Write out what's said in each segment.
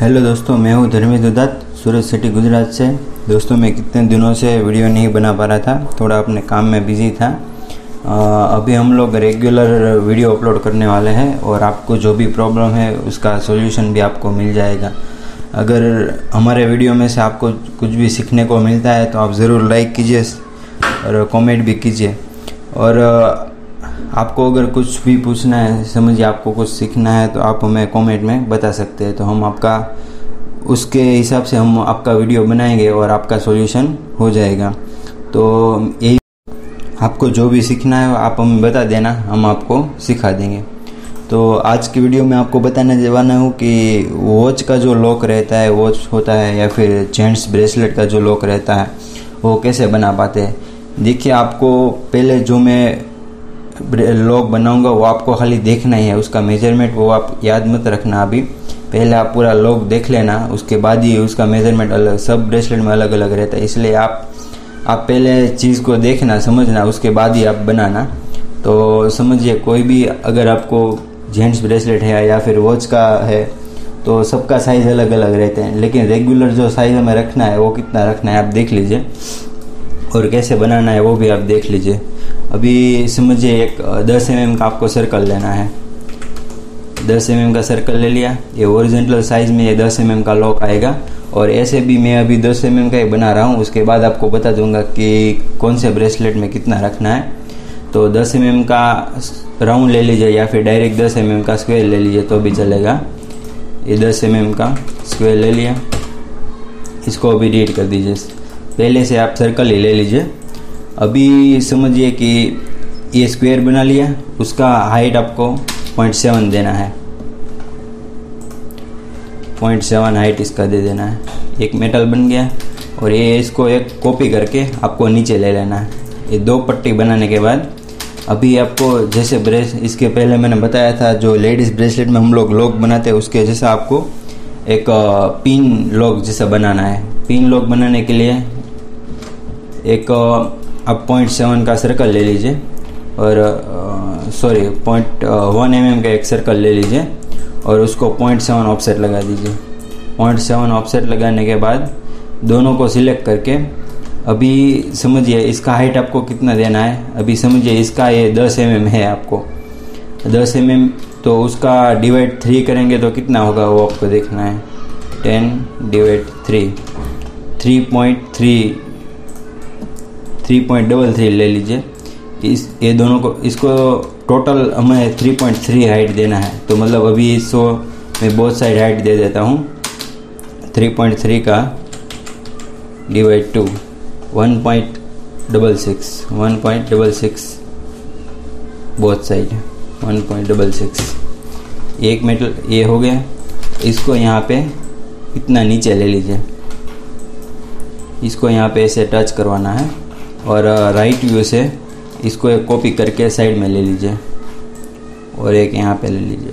Hello दोस्तों मैं हूँ धर्मेंद्र दत्त सूरत सिटी गुजरात से। दोस्तों मैं कितने दिनों से वीडियो नहीं बना पा रहा था थोड़ा अपने काम में बिज़ी था। अ, अभी हम लोग रेगुलर वीडियो अपलोड करने वाले हैं और आपको जो भी प्रॉब्लम है उसका सॉल्यूशन भी आपको मिल जाएगा। अगर हमारे वीडियो में से आपको कुछ भी सीखने को मिलता है तो आप ज़रूर लाइक कीजिए और कमेंट भी कीजिए। और आपको अगर कुछ भी पूछना है, समझिए आपको कुछ सीखना है तो आप हमें कमेंट में बता सकते हैं। तो हम आपका, उसके हिसाब से हम आपका वीडियो बनाएँगे और आपका सॉल्यूशन हो जाएगा। तो यही, आपको जो भी सीखना है, आप हमें बता देना, हम आपको सिखा देंगे। तो आज की वीडियो में आपको बताने वाला हूँ कि वॉच का जो लॉक रहता है वॉच होता है या फिर जेंट्स ब्रेसलेट का जो लॉक रहता है, वो कैसे बना पाते हैं। देखिए, आपको पहले जो मैं लॉक बनाऊँगा, वो आपको खाली देखना ही है, उसका मेज़रमेंट वो आप याद मत रखना अभी। पहले आप पूरा लॉक देख लेना, उसके बाद ही उसका मेज़रमेंट अलग, सब ब्रेसलेट में अलग अलग रहता है, इसलिए आप आप पहले चीज़ को देखना, समझना, उसके बाद ही आप बनाना। तो समझिए, कोई भी अगर आपको जेंट्स ब्रेसलेट है या फिर वॉच का है तो सबका साइज़ अलग अलग रहते हैं, लेकिन रेगुलर जो साइज़ हमें रखना है, वो कितना रखना है, आप देख लीजिए। और कैसे बनाना है, वो भी आप देख लीजिए। अभी समझिए एक दस एम का आपको सर्कल लेना है। दस एम का सर्कल ले लिया। ये ओरिजेंटल साइज़ में ये दस एम का लॉक आएगा। और ऐसे भी मैं अभी दस एम का ही बना रहा हूँ। उसके बाद आपको बता दूँगा कि कौन से ब्रेसलेट में कितना रखना है। तो दस एम का राउंड ले लीजिए या फिर डायरेक्ट दस एम का स्क्वेयर ले लीजिए तो भी चलेगा। ये दस एम का स्क्वेयर ले लिया। इसको अभी रीड कर दीजिए। पहले से आप सर्कल ही ले लीजिए। अभी समझिए कि ये स्क्वायर बना लिया, उसका हाइट आपको पॉइंट सेवन देना है। पॉइंट सेवन हाइट इसका दे देना है। एक मेटल बन गया, और ये इसको एक कॉपी करके आपको नीचे ले लेना है। ये दो पट्टी बनाने के बाद, अभी आपको जैसे ब्रेस इसके पहले मैंने बताया था, जो लेडीज़ ब्रेसलेट में हम लोग लॉक बनाते हैं, उसके जैसा आपको एक पिन लॉक जैसा बनाना है। पिन लॉक बनाने के लिए एक आप पॉइंट सेवन का सर्कल ले लीजिए और सॉरी पॉइंट वन एम का एक सर्कल ले लीजिए और उसको पॉइंट सेवन ऑफसेट लगा दीजिए। पॉइंट सेवन ऑफसेट लगाने के बाद दोनों को सिलेक्ट करके अभी समझिए इसका हाइट आपको कितना देना है? अभी समझिए इसका ये दस एम mm है आपको। दस एम mm तो उसका डिवाइड थ्री करेंगे तो कितना होगा वो आपको देखना है। Ten divide three three point three three point double three ले लीजिए इस, ये दोनों को, इसको टोटल हमें थ्री पॉइंट थ्री हाइट देना है। तो मतलब अभी इसको मैं बहुत साइड हाइट दे देता हूँ। थ्री पॉइंट थ्री का divide two one point double six one point double six both side one point double six एक मेटल ये हो गया। इसको यहाँ पे इतना नीचे ले लीजिए। इसको यहाँ पे ऐसे टच करवाना है। और राइट व्यू से इसको एक कॉपी करके साइड में ले लीजिए और एक यहाँ पे ले लीजिए।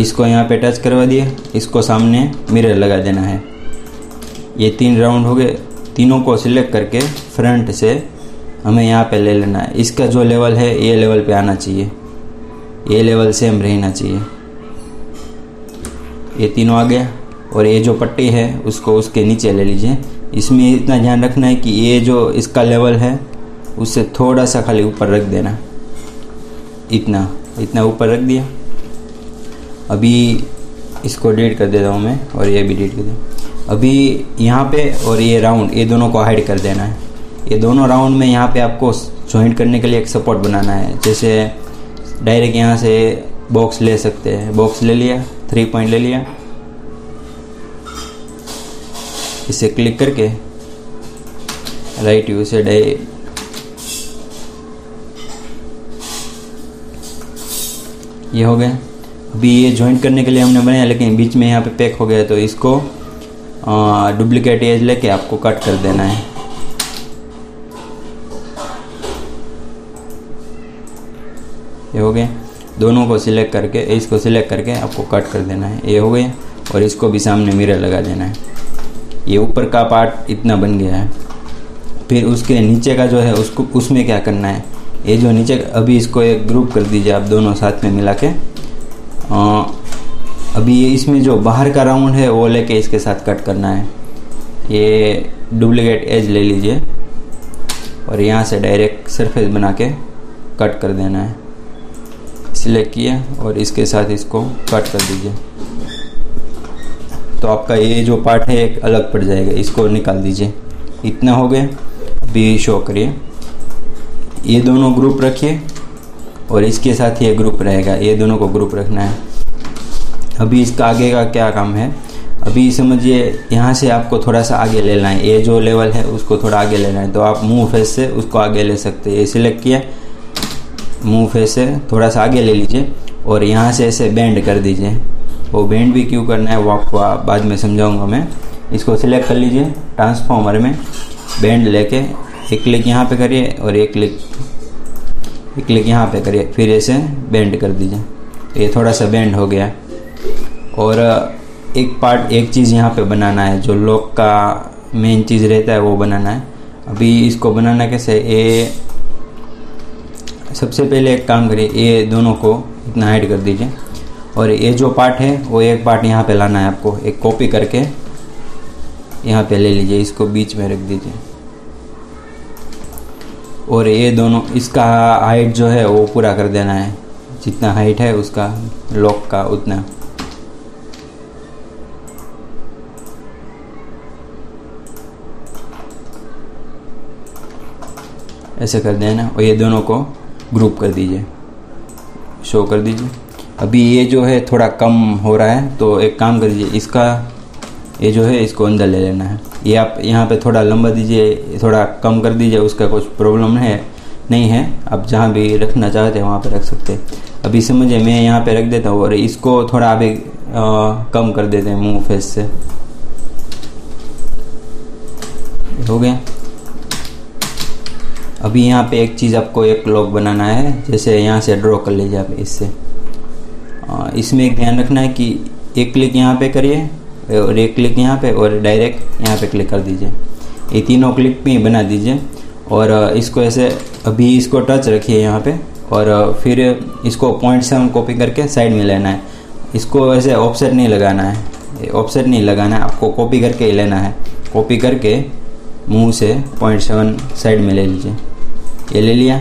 इसको यहाँ पे टच करवा दिए, इसको सामने मिरर लगा देना है। ये तीन राउंड हो गए, तीनों को सिलेक्ट करके फ्रंट से हमें यहाँ पे ले लेना है। इसका जो लेवल है, ये लेवल पे आना चाहिए। ये लेवल सेम रहना चाहिए। ये तीनों आ गया और ये जो पट्टी है, उसको उसके नीचे ले लीजिए। इसमें इतना ध्यान रखना है कि ये जो इसका लेवल है उससे थोड़ा सा खाली ऊपर रख देना। इतना इतना ऊपर रख दिया। अभी इसको डिलीट कर देता हूँ मैं, और ये भी डिलीट कर दिया अभी यहाँ पे और ये राउंड ये दोनों को हाइड कर देना है। ये दोनों राउंड में यहाँ पे आपको ज्वाइंट करने के लिए एक सपोर्ट बनाना है। जैसे डायरेक्ट यहाँ से बॉक्स ले सकते हैं। बॉक्स ले लिया थ्री पॉइंट ले लिया। इसे क्लिक करके राइट यू से डे ये हो गया। अभी ये ज्वाइंट करने के लिए हमने बनाया, लेकिन बीच में यहाँ पे पैक हो गया तो इसको डुप्लीकेट एज लेके आपको कट कर देना है। ये हो गया। दोनों को सिलेक्ट करके, इसको सिलेक्ट करके आपको कट कर देना है। ये हो गया, और इसको भी सामने मिरर लगा देना है। ये ऊपर का पार्ट इतना बन गया है। फिर उसके नीचे का जो है उसको उसमें क्या करना है? ये जो नीचे अभी इसको एक ग्रुप कर दीजिए आप दोनों साथ में मिला के। आ, अभी ये इसमें जो बाहर का राउंड है वो लेके इसके साथ कट करना है। ये डुप्लीकेट एज ले लीजिए और यहाँ से डायरेक्ट सरफेस बना के कट कर देना है। सिलेक्ट किया और इसके साथ इसको कट कर दीजिए। तो आपका ये जो पार्ट है, एक अलग पड़ जाएगा। इसको निकाल दीजिए। इतना हो गया। अभी शो करिए। ये दोनों ग्रुप रखिए और इसके साथ ये ग्रुप रहेगा। ये दोनों को ग्रुप रखना है। अभी इसका आगे का क्या काम है? अभी समझिए, यहाँ से आपको थोड़ा सा आगे लेना है ये जो लेवल है, उसको थोड़ा आगे लेना है तो आप मुँह फेस से उसको आगे ले सकते हैं। ये सिलेक्ट किया। मुँह फेस से थोड़ा सा आगे ले लीजिए और यहाँ से ऐसे बेंड कर दीजिए। वो बेंड भी क्यों करना है, वो आपको बाद में समझाऊँगा मैं। इसको सिलेक्ट कर लीजिए ट्रांसफॉर्मर में बेंड लेके, एक क्लिक यहाँ पे करिए और एक क्लिक एक क्लिक यहाँ पे करिए, फिर ऐसे बेंड कर दीजिए। तो ये थोड़ा सा बेंड हो गया। और एक पार्ट एक चीज़ यहाँ पे बनाना है, जो लॉक का मेन चीज़ रहता है, वो बनाना है। अभी इसको बनाना कैसे ये सबसे पहले एक काम करिए ये दोनों को इतना हाइड कर दीजिए। और ये जो पार्ट है, वो एक पार्ट यहाँ पे लाना है आपको। एक कॉपी करके यहाँ पे ले लीजिए, इसको बीच में रख दीजिए। और ये दोनों, इसका हाइट जो है, वो पूरा कर देना है। जितना हाइट है, उसका लॉक का उतना। ऐसे कर देना और ये दोनों को ग्रुप कर दीजिए। शो कर दीजिए। अभी ये जो है थोड़ा कम हो रहा है तो एक काम कर दीजिए इसका ये जो है, इसको अंदर ले लेना है। ये आप यहाँ पे थोड़ा लंबा दीजिए, थोड़ा कम कर दीजिए, उसका कुछ प्रॉब्लम है, नहीं है। आप जहाँ भी रखना चाहते हैं, वहाँ पे रख सकते हैं। अभी समझिए, मैं यहाँ पे रख देता हूँ और इसको थोड़ा अभी कम कर देते हैं मुँह फेस से। हो गया? अभी यहाँ पे एक चीज़ आपको एक लॉक बनाना है, जैसे यहाँ से ड्रॉ कर लीजिए आप इससे। इसमें एक ध्यान रखना है कि एक क्लिक यहाँ पे करिए, और एक क्लिक यहाँ पे, और डायरेक्ट यहाँ पे क्लिक कर दीजिए। ये तीनों क्लिक भी बना दीजिए। और इसको ऐसे अभी इसको टच रखिए यहाँ पे, और फिर इसको पॉइंट सेवन कॉपी करके साइड में लेना है। इसको ऐसे ऑफसेट नहीं लगाना है। ऑफसेट नहीं लगाना है, आपको कॉपी करके ही लेना है। कॉपी करके मुँह से पॉइंट सेवन साइड में ले लीजिए। ये ले लिया।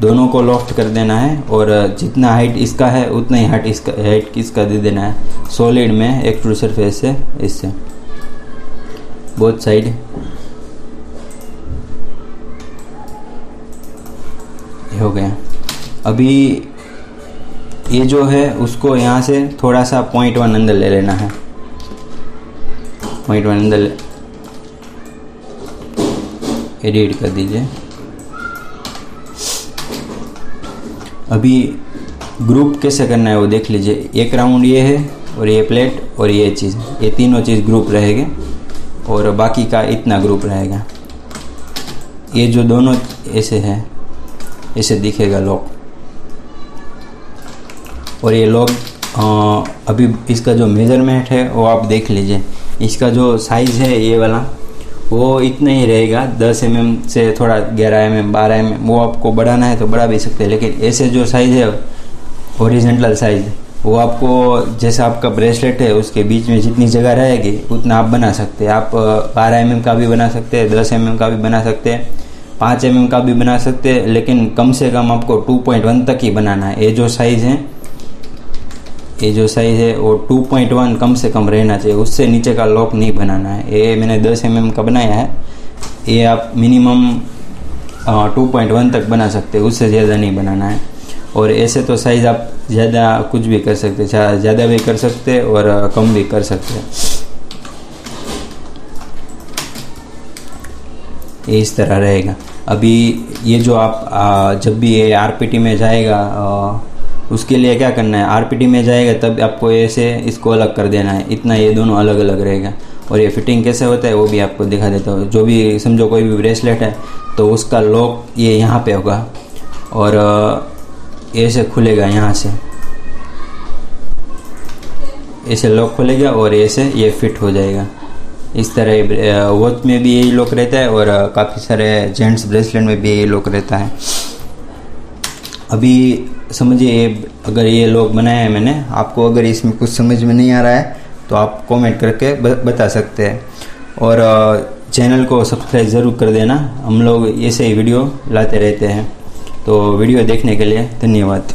दोनों को लॉफ्ट कर देना है और जितना हाइट इसका है, उतना ही हाइट इसका हाइट इसका दे देना है। सॉलिड में एक ट्रू सरफेस से इससे। बोथ साइड हो गया। अभी ये जो है, उसको यहाँ से थोड़ा सा पॉइंट वन अंदर ले लेना है। पॉइंट वन अंदर एडिट कर दीजिए। अभी ग्रुप कैसे करना है वो देख लीजिए। एक राउंड ये है और ये प्लेट और ये चीज़। ये तीनों चीज़ ग्रुप रहेगी और बाकी का इतना ग्रुप रहेगा। ये जो दोनों ऐसे है, ऐसे दिखेगा लॉक और ये लॉक अभी इसका जो मेज़रमेंट है वो आप देख लीजिए। इसका जो साइज़ है ये वाला वो इतना ही रहेगा 10 एम mm से थोड़ा ग्यारह एम एम बारह एम वो आपको बढ़ाना है तो बढ़ा भी सकते हैं, लेकिन ऐसे जो साइज़ है ओरिजेंटल साइज़ वो आपको जैसा आपका ब्रेसलेट है, उसके बीच में जितनी जगह रहेगी, उतना आप बना सकते हैं। आप बारह एम का भी बना सकते हैं, दस एम का भी बना सकते हैं, पाँच एम का भी बना सकते हैं, लेकिन कम से कम आपको टू पॉइंट वन तक ही बनाना है। ये जो साइज़ है ये जो साइज़ है वो 2.1 कम से कम रहना चाहिए उससे नीचे का लॉक नहीं बनाना है ये मैंने 10 एम mm का बनाया है ये आप मिनिमम 2.1 तक बना सकते हैं उससे ज़्यादा नहीं बनाना है और ऐसे तो साइज़ आप ज़्यादा कुछ भी कर सकते ज़्यादा भी कर सकते और कम भी कर सकते ये इस तरह रहेगा अभी ये जो आप जब भी ये आरपीटी में जाएगा उसके लिए क्या करना है? आरपीटी में जाएगा, तब आपको ऐसे इसको अलग कर देना है। इतना ये दोनों अलग अलग रहेगा। और ये फिटिंग कैसे होता है, वो भी आपको दिखा देता हूँ। जो भी, समझो कोई भी ब्रेसलेट है तो उसका लॉक ये यहाँ पे होगा। और ऐसे खुलेगा यहाँ से। ऐसे लॉक खुलेगा और ऐसे ये फिट हो जाएगा। इस तरह वॉच में भी यही लॉक रहता है और काफ़ी सारे जेंट्स ब्रेसलेट में भी यही लॉक रहता है। अभी समझिए अगर ये लोग बनाए हैं मैंने, आपको अगर इसमें कुछ समझ में नहीं आ रहा है तो आप कमेंट करके बता सकते हैं। और चैनल को सब्सक्राइब ज़रूर कर देना। हम लोग ऐसे ही वीडियो लाते रहते हैं। तो वीडियो देखने के लिए धन्यवाद।